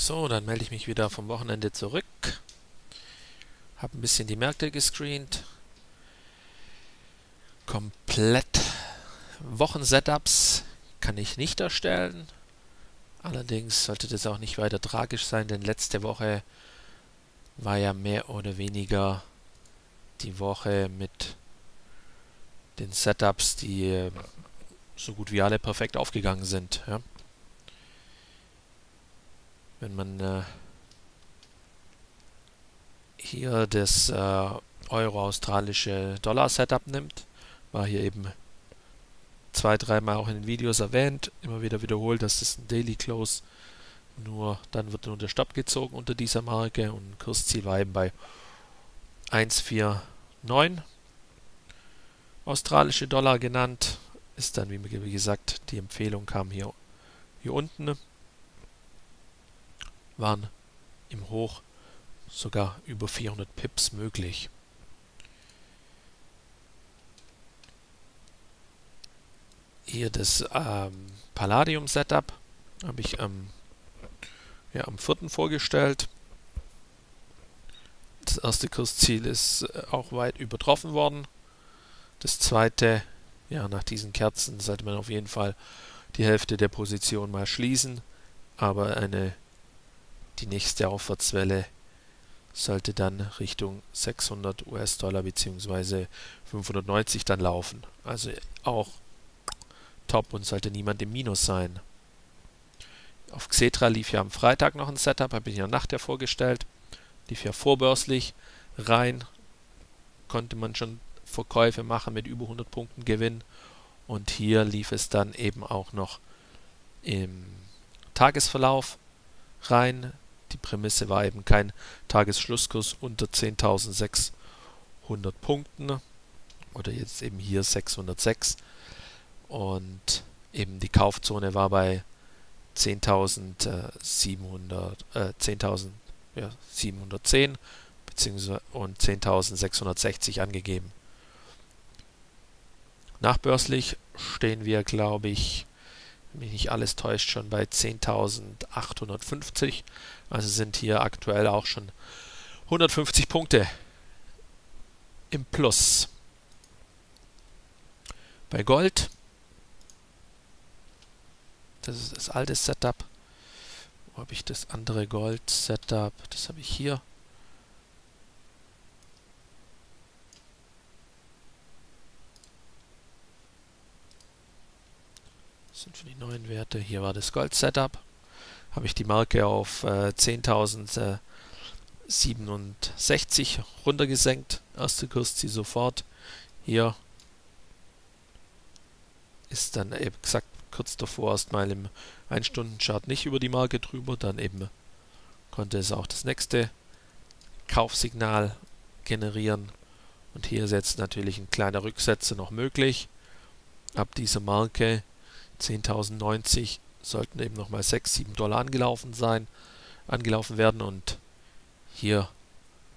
So, dann melde ich mich wieder vom Wochenende zurück. Habe ein bisschen die Märkte gescreent. Komplett Wochensetups kann ich nicht erstellen. Allerdings sollte das auch nicht weiter tragisch sein, denn letzte Woche war ja mehr oder weniger die Woche mit den Setups, die äh, so gut wie alle perfekt aufgegangen sind. Ja. Wenn man äh, hier das äh, Euro-australische Dollar-Setup nimmt, war hier eben zwei, dreimal auch in den Videos erwähnt, immer wieder wiederholt, dass das ein Daily Close nur dann wird nur der Stopp gezogen unter dieser Marke und Kursziel war eben bei 1,49 australische Dollar genannt. Ist dann, wie, gesagt, die Empfehlung kam hier, hier unten. Waren im Hoch sogar über 400 Pips möglich. Hier das ähm, Palladium Setup habe ich ähm, ja, am 4. vorgestellt. Das erste Kursziel ist äh, auch weit übertroffen worden. Das zweite, ja, nach diesen Kerzen sollte man auf jeden Fall die Hälfte der Position mal schließen, aber eine die nächste Aufwärtswelle sollte dann Richtung 600 US-Dollar bzw. 590 dann laufen. Also auch top und sollte niemand im Minus sein. Auf Xetra lief ja am Freitag noch ein Setup, habe ich ja nachher vorgestellt. Lief ja vorbörslich rein. Konnte man schon Verkäufe machen mit über 100 Punkten Gewinn. Und hier lief es dann eben auch noch im Tagesverlauf rein. Die Prämisse war eben kein Tagesschlusskurs unter 10.600 Punkten. Oder jetzt eben hier 606. Und eben die Kaufzone war bei 10.700, äh, 10.710 ja, beziehungsweise und 10.660 angegeben. Nachbörslich stehen wir, glaube ich, mich nicht alles täuscht, schon bei 10.850. Also sind hier aktuell auch schon 150 Punkte im Plus. Bei Gold das ist das alte Setup. Wo habe ich das andere Gold-Setup? Das habe ich hier. Das sind für die neuen Werte. Hier war das Gold-Setup. Habe ich die Marke auf äh, 10.067 runtergesenkt. Erste Kursziel sofort. Hier ist dann eben gesagt kurz davor erstmal im 1-Stunden-Chart nicht über die Marke drüber, dann eben konnte es auch das nächste Kaufsignal generieren und hier ist jetzt natürlich ein kleiner Rücksetzer noch möglich. Ab dieser Marke 10.090 sollten eben nochmal 6, 7 Dollar angelaufen sein, angelaufen werden und hier,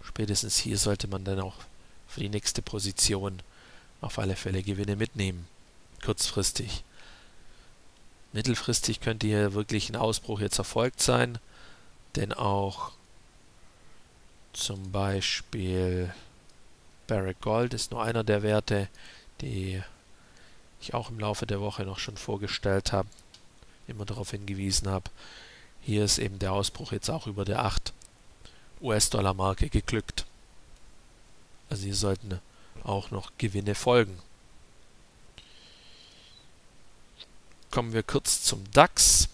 spätestens hier sollte man dann auch für die nächste Position auf alle Fälle Gewinne mitnehmen, kurzfristig. Mittelfristig könnte hier wirklich ein Ausbruch jetzt erfolgt sein, denn auch zum Beispiel Barrick Gold ist nur einer der Werte, die ich auch im Laufe der Woche noch schon vorgestellt habe, immer darauf hingewiesen habe. Hier ist eben der Ausbruch jetzt auch über der 8 US-Dollar-Marke geglückt. Also hier sollten auch noch Gewinne folgen. kommen wir kurz zum DAX,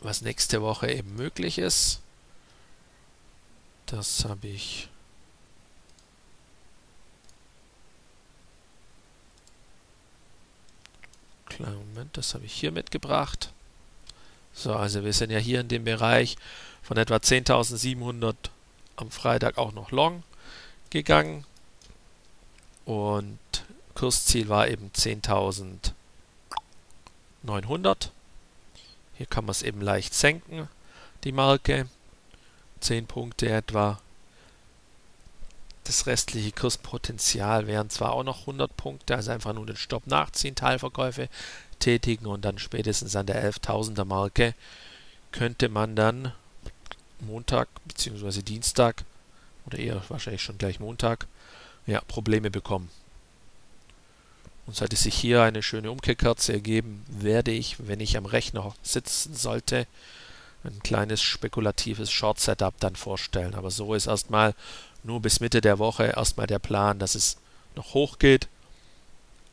was nächste Woche eben möglich ist. Das habe ich Kleinen Moment, das habe ich hier mitgebracht. So, also wir sind ja hier in dem Bereich von etwa 10.700 am Freitag auch noch long gegangen. Und Kursziel war eben 10.000 900. Hier kann man es eben leicht senken, die Marke. 10 Punkte etwa. Das restliche Kurspotenzial wären zwar auch noch 100 Punkte, also einfach nur den Stopp nachziehen, Teilverkäufe tätigen und dann spätestens an der 11.000er Marke könnte man dann Montag bzw. Dienstag oder eher wahrscheinlich schon gleich Montag ja, Probleme bekommen. Und sollte sich hier eine schöne Umkehrkerze ergeben, werde ich, wenn ich am Rechner sitzen sollte, ein kleines spekulatives Short-Setup dann vorstellen. Aber so ist erstmal nur bis Mitte der Woche erstmal der Plan, dass es noch hochgeht,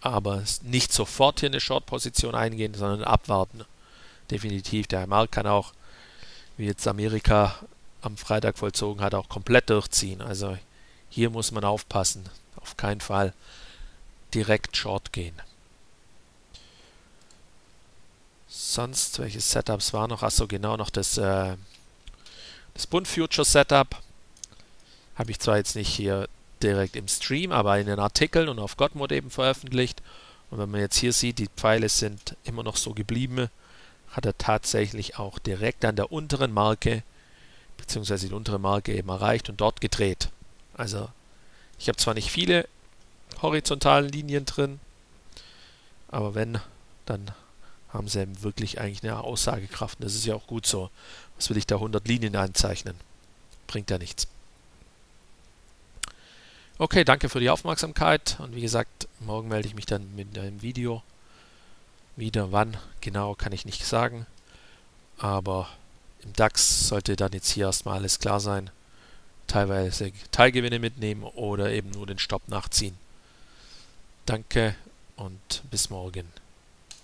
aber nicht sofort hier eine Short-Position eingehen, sondern abwarten. Definitiv, der Markt kann auch, wie jetzt Amerika am Freitag vollzogen hat, auch komplett durchziehen. Also hier muss man aufpassen, auf keinen Fall direkt Short gehen. Sonst, welche Setups waren noch? Achso, genau noch das, äh, das Bund Future Setup. Habe ich zwar jetzt nicht hier direkt im Stream, aber in den Artikeln und auf Godmode eben veröffentlicht. Und wenn man jetzt hier sieht, die Pfeile sind immer noch so geblieben, hat er tatsächlich auch direkt an der unteren Marke, beziehungsweise die untere Marke eben erreicht und dort gedreht. Also ich habe zwar nicht viele horizontalen Linien drin, aber wenn, dann haben sie wirklich eigentlich eine Aussagekraft. Und das ist ja auch gut so. Was will ich da 100 Linien einzeichnen? Bringt ja nichts. Okay, danke für die Aufmerksamkeit und wie gesagt, morgen melde ich mich dann mit einem Video wieder. Wann genau kann ich nicht sagen, aber im DAX sollte dann jetzt hier erstmal alles klar sein. Teilweise Teilgewinne mitnehmen oder eben nur den Stopp nachziehen. Danke und bis morgen.